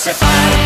separar.